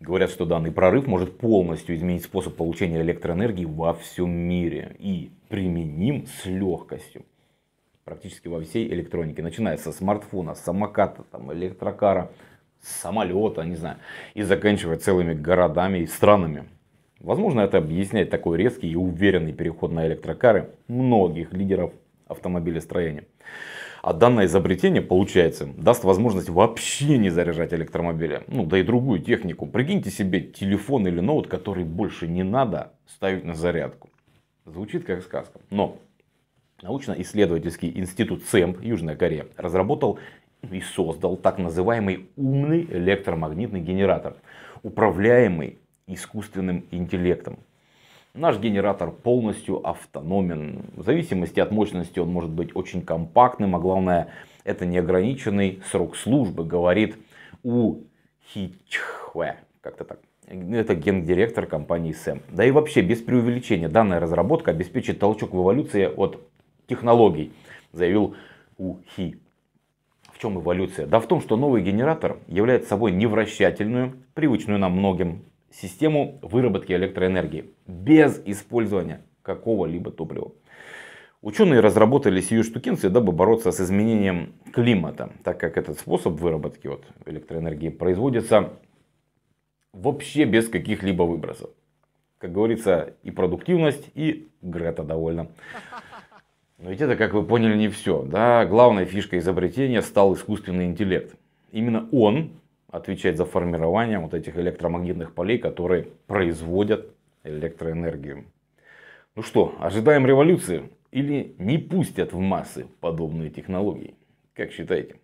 Говорят, что данный прорыв может полностью изменить способ получения электроэнергии во всем мире и применим с легкостью практически во всей электронике, начиная со смартфона, самоката, там, электрокара, самолета, не знаю, и заканчивая целыми городами и странами. Возможно, это объясняет такой резкий и уверенный переход на электрокары многих лидеров автомобилестроения. А данное изобретение, получается, даст возможность вообще не заряжать электромобили. Ну, да и другую технику. Прикиньте себе телефон или ноут, который больше не надо ставить на зарядку. Звучит как сказка. Но Научно-исследовательский институт ЦЕМП Южная Корея разработал и создал так называемый умный электромагнитный генератор, управляемый искусственным интеллектом. Наш генератор полностью автономен. В зависимости от мощности он может быть очень компактным, а главное это неограниченный срок службы, говорит У Хичхве. Как-то так. Это гендиректор компании СЭМ. Да и вообще, без преувеличения, данная разработка обеспечит толчок в эволюции от технологий, заявил Ухи. В чем эволюция? Да в том, что новый генератор является собой невращательную, привычную нам многим, систему выработки электроэнергии без использования какого-либо топлива. Ученые разработали сию штукинцию, дабы бороться с изменением климата, так как этот способ выработки вот, электроэнергии производится вообще без каких-либо выбросов. Как говорится, и продуктивность, и Грета довольна. Но ведь это, как вы поняли, не все. Да? Главной фишкой изобретения стал искусственный интеллект. Именно он отвечает за формирование вот этих электромагнитных полей, которые производят электроэнергию. Ну что, ожидаем революции или не пустят в массы подобные технологии? Как считаете?